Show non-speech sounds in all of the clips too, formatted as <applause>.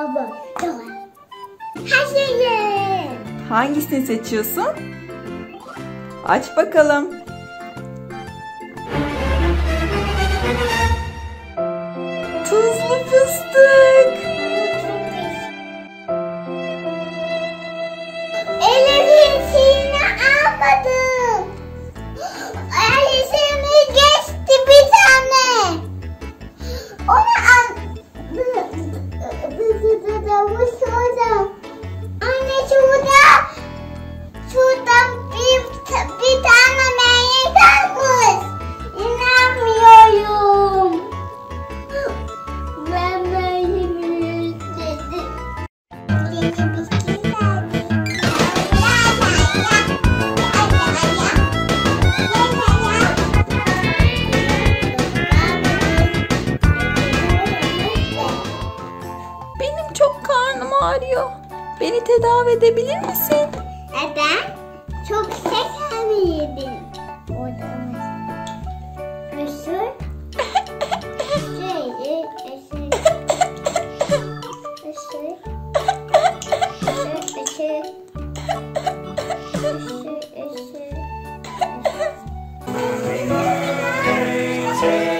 Doğru. Hazırım. Hangisini seçiyorsun? Aç bakalım. Tuzlu fıstık. Elif'in şeyini almadım. Ağrıyor. Beni tedavi edebilir misin? Neden? Çok şeker yedim. Odamız. Happy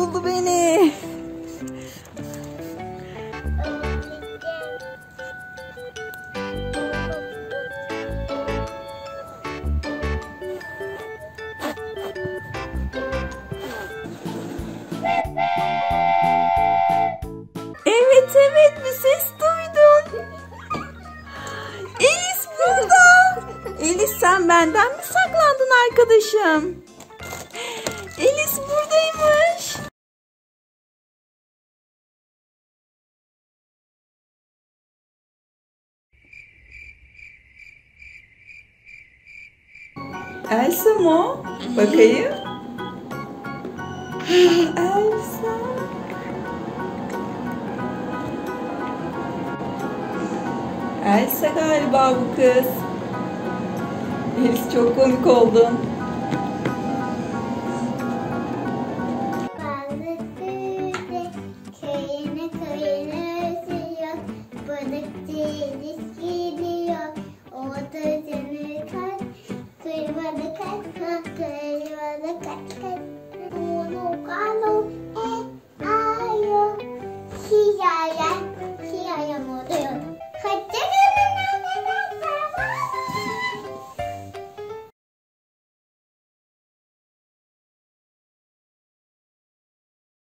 buldu beni. Evet evet bir ses duydum. Elis burada. Elis sen benden mi saklandın arkadaşım? Elis buradaymış. Elsa mı? Bakayım. <laughs> Elsa. Elsa galiba bu kız. Melis çok komik oldun. Balık deniz gidiyor, o da